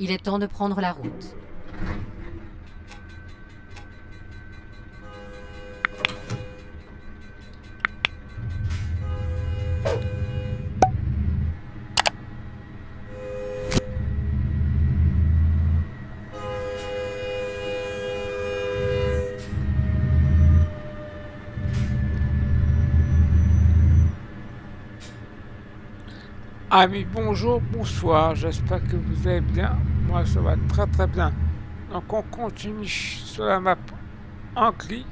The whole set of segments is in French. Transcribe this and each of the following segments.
Il est temps de prendre la route. Amis, bonjour, bonsoir, j'espère que vous allez bien. Moi, ça va très très bien. Donc, on continue sur la map Angli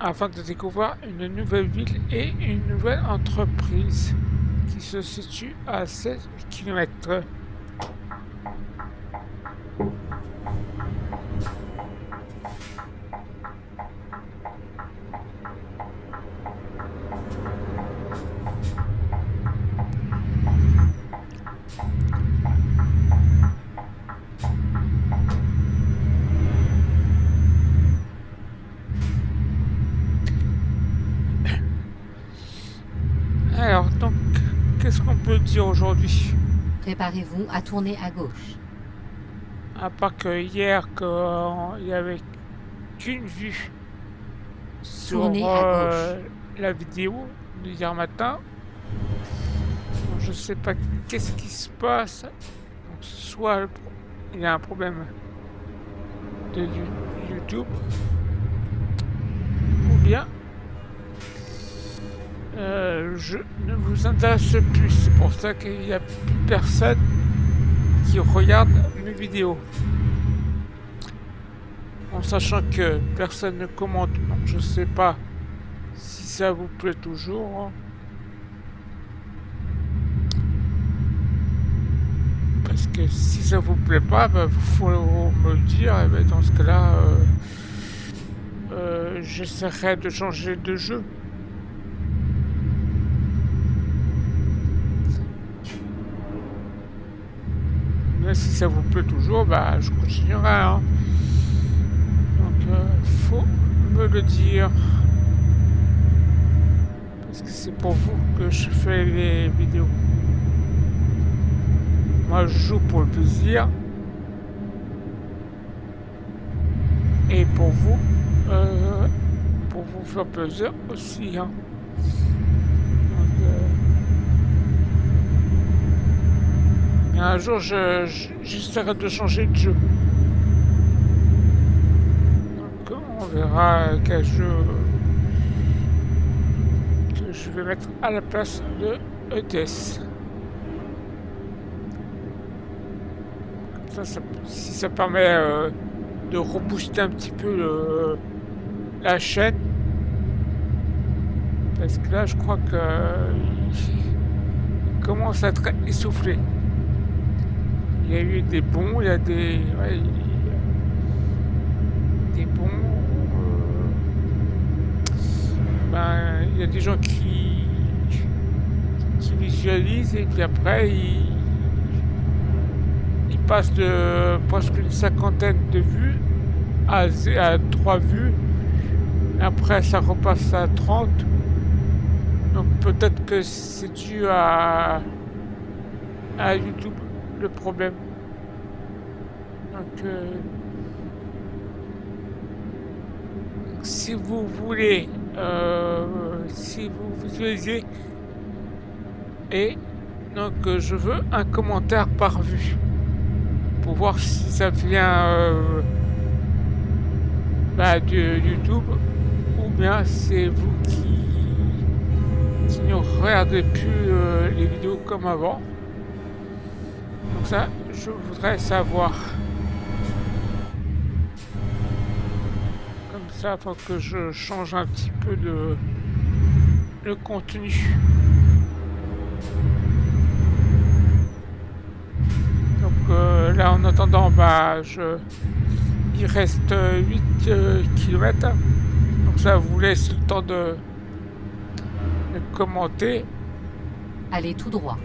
afin de découvrir une nouvelle ville et une nouvelle entreprise qui se situe à 16 km. Alors, donc, qu'est-ce aujourd'hui Préparez-vous à tourner à gauche. À part que hier, que, il y avait qu'une vue sur Tournez euh, la vidéo d'hier matin. Donc, je sais pas qu'est-ce qui se passe. Donc, soit il y a un problème de You- YouTube, ou bien euh, je ne vous intéresse plus. C'est pour ça qu'il n'y a plus personne qui regarde mes vidéos. En sachant que personne ne commente, donc je sais pas si ça vous plaît toujours. hein. Parce que si ça vous plaît pas, il faut me le dire. Et ben, dans ce cas-là, euh, euh, j'essaierai de changer de jeu. Si ça vous plaît toujours, bah je continuerai. hein. Donc euh, faut me le dire. Parce que c'est pour vous que je fais les vidéos. Moi je joue pour le plaisir. Et pour vous, euh, pour vous faire plaisir aussi. hein. Donc, euh, Et un jour, je- je- j'essaierai de changer de jeu. Donc, on verra quel jeu que je vais mettre à la place de ETS. Ça, si ça permet euh, de rebooster un petit peu la chaîne. Parce que là, je crois que euh, il commence à être essoufflé. Il y a eu des bons, il y a des. des bons. euh, ben, il y a des gens qui. qui visualisent et puis après ils. ils passent de presque une cinquantaine de vues à, à 3 vues. Après ça repasse à 30. Donc peut-être que c'est dû à. à YouTube le problème. Donc, euh, si vous voulez, euh, si vous visualisez, et donc euh, je veux un commentaire par vue pour voir si ça vient bah, de YouTube ou bien c'est vous qui, qui ne regardez plus les vidéos comme avant. Donc ça, je voudrais savoir. Comme ça, faut que je change un petit peu le, le contenu. Donc euh, là, en attendant, bah, je, il reste 8 km. Donc ça vous laisse le temps de, de commenter. Allez tout droit.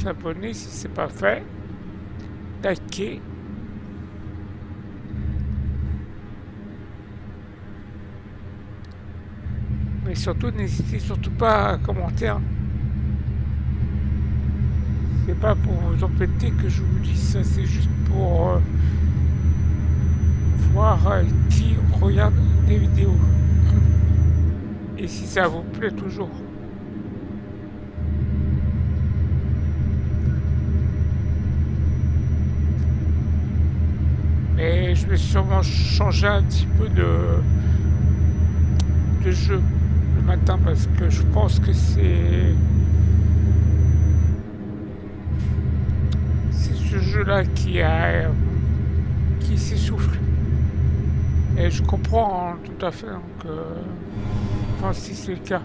S'abonner si c'est pas fait, liker. Mais surtout, n'hésitez surtout pas à commenter. Hein. C'est pas pour vous embêter que je vous dis ça, c'est juste pour euh, voir euh, qui regarde les vidéos. Et si ça vous plaît toujours. Je vais sûrement changer un petit peu de, de jeu le matin parce que je pense que c'est c'est ce jeu là qui a qui s'essouffle. Et je comprends hein, tout à fait donc euh, enfin si c'est le cas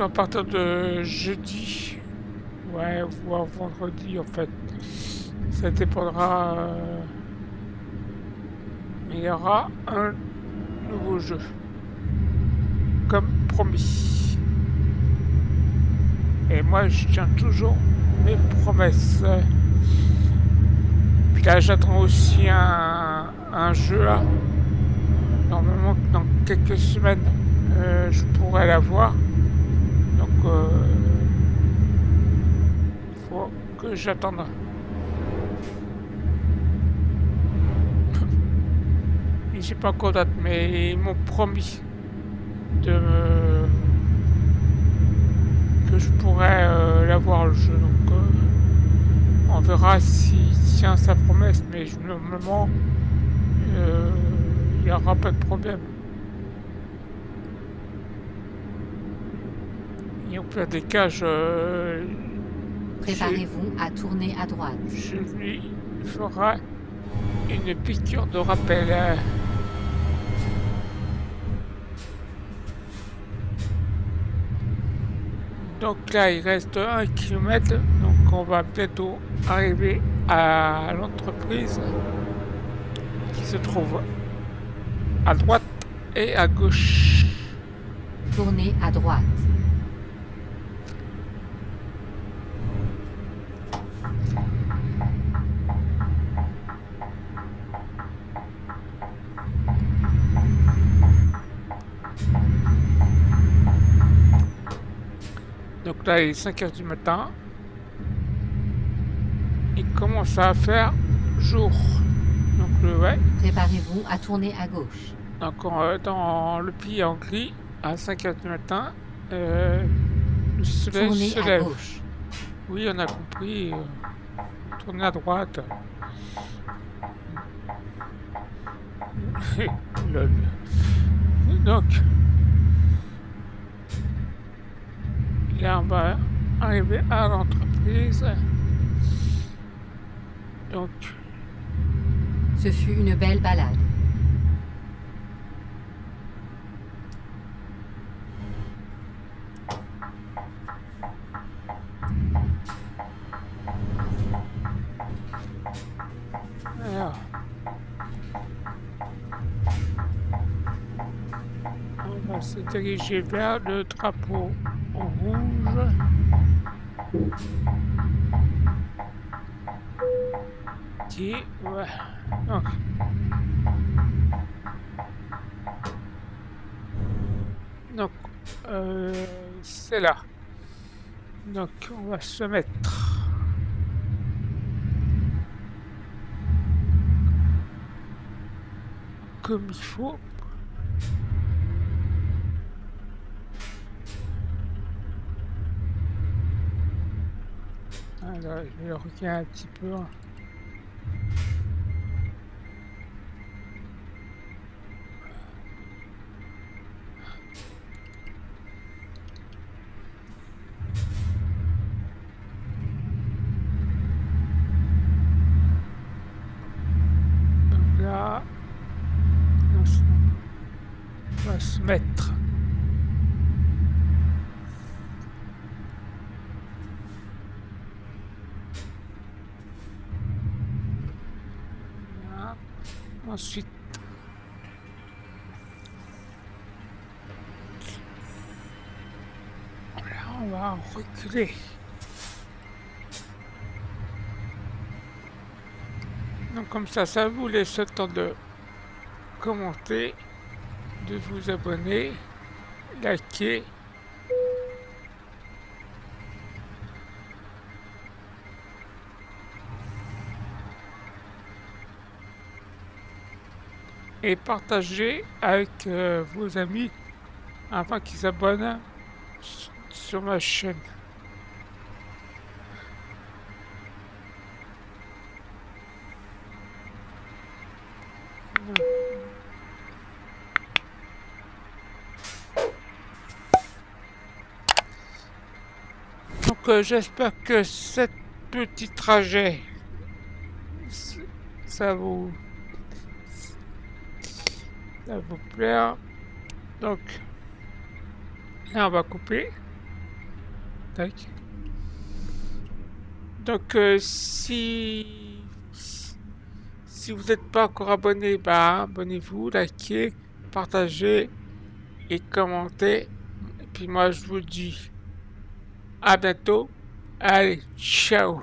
à partir de jeudi, ouais, voire vendredi en fait. Ça dépendra. Euh, il y aura un nouveau jeu. Comme promis. Et moi, je tiens toujours mes promesses. Puis là, j'attends aussi un, un jeu là. Normalement, dans quelques semaines, euh, je pourrais l'avoir. Euh, faut que j'attende. Je sais pas encore date, mais ils m'ont promis de que je pourrais euh, l'avoir le jeu. Donc, euh, on verra s'il tient sa promesse, mais normalement, il n'y aura pas de problème. Et au pire des je... Préparez-vous à tourner à droite. Je lui ferai une piqûre de rappel. Donc là, il reste un kilomètre, donc on va bientôt arriver à l'entreprise qui se trouve à droite et à gauche. Tournez à droite. Donc là, il est 5 h du matin. Il commence à faire jour. Donc le ouais. Préparez-vous à tourner à gauche. Donc dans le pays anglais, à 5 h du matin, euh, le soleil se lève. gauche. Oui, on a compris. Tourner à droite. Donc, on va arriver à l'entreprise. Donc. Ce fut une belle balade. Alors. On va se diriger vers le drapeau rouge. Donc, euh, c'est là. Donc, on va se mettre. Comme il faut. Alors, je vais regarder un petit peu. Ensuite... Là, on va reculer. Donc comme ça, ça vous laisse le temps de commenter, de vous abonner, liker Et partager avec euh, vos amis afin qu'ils s'abonnent sur ma chaîne. Donc euh, j'espère que ce petit trajet ça vous ça vous plaire. Donc là on va couper. Donc euh, si si vous n'êtes pas encore abonné, bah abonnez-vous, likez, partagez et commentez. Et puis moi je vous dis à bientôt. Allez, ciao